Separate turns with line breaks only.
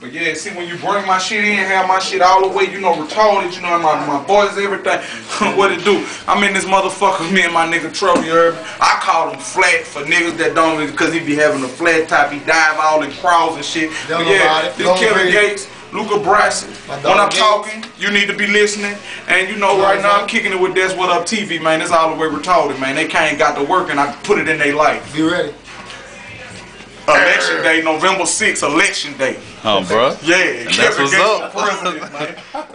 But yeah, see, when you bring my shit in, have my shit all the way, you know, retarded, you know, my, my boys, everything, what it do? I'm in this motherfucker, me and my nigga heard me? I call him flat for niggas that don't, because he be having a flat top, he dive all in crawls and shit.
Don't
But yeah, this Kevin
read.
Gates, Luca Brasi.
My
When I'm talking, you need to be listening. And you know, right now
I'm
I'm kicking it with That's What Up TV, man. It's all the way retarded, man. They can't got to work and I put it in their life.
Be ready.
Election day, November 6th, election day.
Oh, bro.
Yeah,
that's what's up.
president, man.